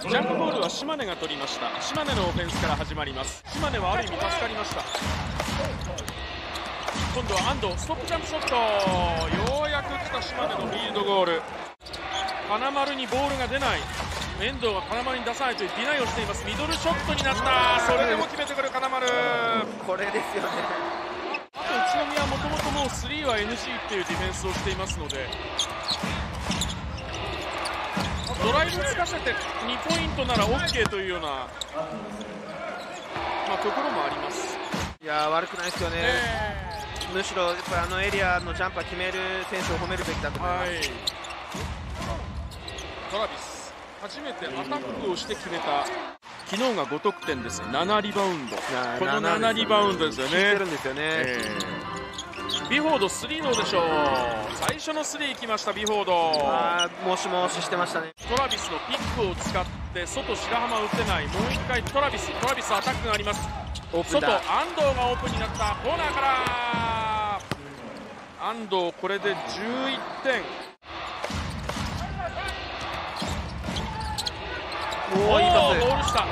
ジャンプボールは島根が取りました。島根のオフェンスから始まります。島根はある意味助かりました。今度は安藤ストップジャンプショット。ようやく来た島根のフィールドゴール。金丸にボールが出ない。遠藤が金丸に出さないというディナイをしています。ミドルショットになった。それでも決めてくる金丸。これですよね。あと宇都宮はもともともう3は NG っていうディフェンスをしていますのでつかせて2ポイントなら OK というような、まあ、ところもあります。いやー悪くないですよね、え。むしろやっぱりあのエリアのジャンパー決める選手を褒めるべきだとー思います、はい、トラビス初めてアタックをして決めた。昨日が5得点です7リバウンド。やこの7 7リバウンドですよね。るんですよね、えービフォード3どうでしょう。最初の3行きましたビフォード。もしもししてましたね。トラビスのピックを使って外白浜打てない。もう一回トラビストラビスアタックがあります。外安藤がオープンになったコーナーから。安藤これで11点。おおゴールした日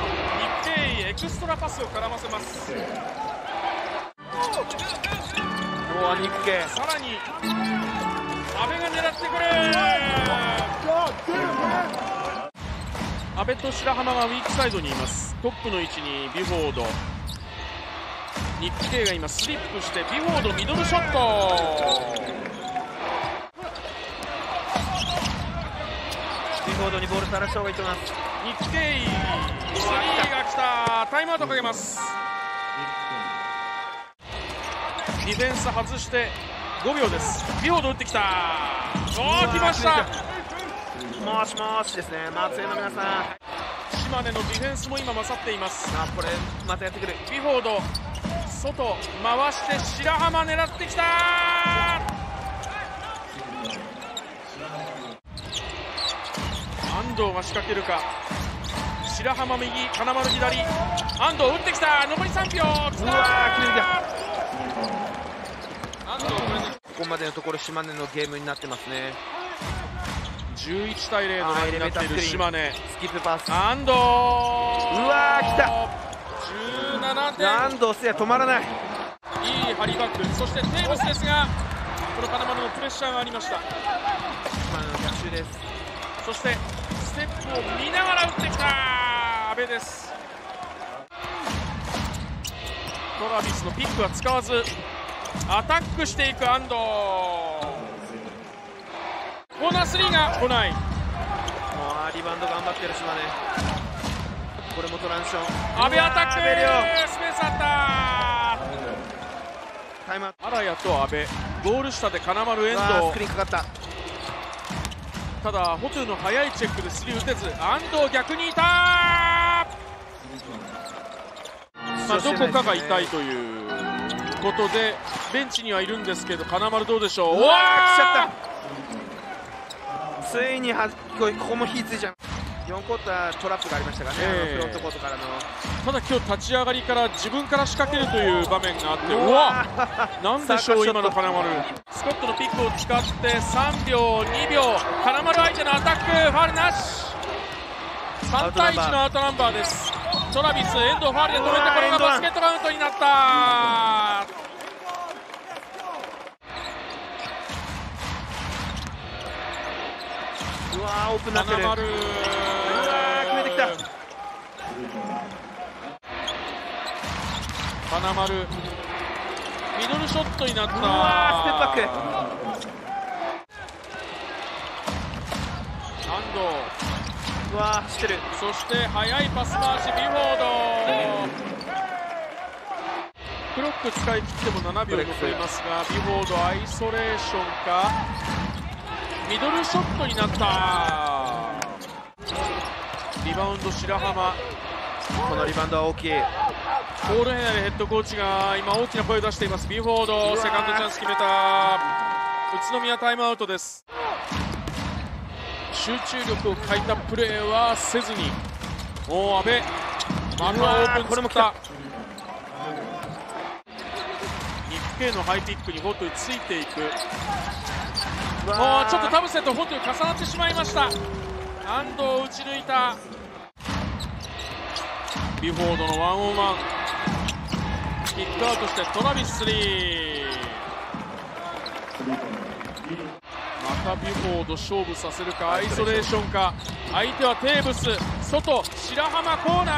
経エクストラパスを絡ませますおおニック系さらに。阿部が狙ってくる。阿部と白浜がウィークサイドにいます。トップの位置にビフォード。ニック・ケイが今スリップしてビフォードミドルショット。ビフォードにボール垂らした方がいいと思います。ニック・ケイスリーが来た。タイムアウトかけます。ディフェンス外して5秒です。ビフォード打ってきた。おー来ました。もしもしですね。松江の皆さん。島根のディフェンスも今勝っています。あこれまたやってくる。ビフォード外回して白浜狙ってきた。安藤が仕掛けるか。白浜右金丸左。安藤打ってきた。残り3秒。きたうわーこここまでのところ島根のゲームになってますね。11対0のラインになっている島根。スキップパス。安藤。うわー来た。17点。何度せや止まらない。いいハリーバック。そしてテーブスですがこの金丸のプレッシャーがありました。島根の逆襲です。そしてステップを見ながら打ってきた。阿部です。トラビスのピックは使わずアタックしていく安藤。コーナースリーが来ない。あーリバウンド頑張ってる島根。これもトランジション。阿部アタック。スペースあっタイムアウた荒谷と阿部。ゴール下で金丸遠トわース藤クリーンかかった。ただホトゥの速いチェックでスリー打てず。安藤逆にいた。まあ、どこかが痛いということでベンチにはいるんですけど金丸どうでしょう？うわー来ちゃっった。ついにはこここも火ついちゃう4クォータートラップがありましたからね、ええ。あのフロントコートからの。ただ今日立ち上がりから自分から仕掛けるという場面があってううわわなんでしょう今の金丸？スコットのピックを使って3秒2秒金丸相手のアタックファールなし。3対1のアウトナンバーです。トラビス遠藤ファールで止めてこれがバスケットカウントになったうわーオープンになってる。うわー決めてきた。金丸。ミドルショットになった。うわーステップバッ安藤。うわー走ってる。そして速いパス回しビフォード。クロック使い切っても7秒残りますがビフォードアイソレーションかミドルショットになった。リバウンド白浜。このリバウンドは大きい。ポール・ヘナレヘッドコーチが今大きな声を出しています。ビフォードセカンドチャンス決めた。宇都宮タイムアウトです。集中力を欠いたプレーはせずに。おお阿部またオープンこれも来た。日系のハイピックにホトゥついていくうおわー。ーちょっと田臥とホトゥ重なってしまいました。安藤を打ち抜いた。ビュフォードのワンオンワン。キックアウトしてトラビスリー。またビュフォード勝負させるかアイソレーションか。相手はテーブス外白浜コーナ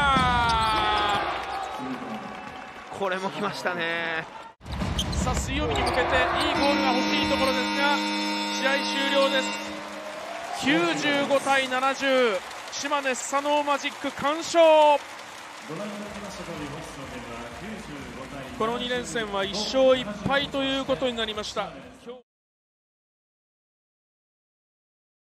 ー。これも来ましたね。さあ水曜日に向けていいゴールが欲しいところですが試合終了です。95対70島根スサノーマジック完勝。この2連戦は1勝1敗ということになりました。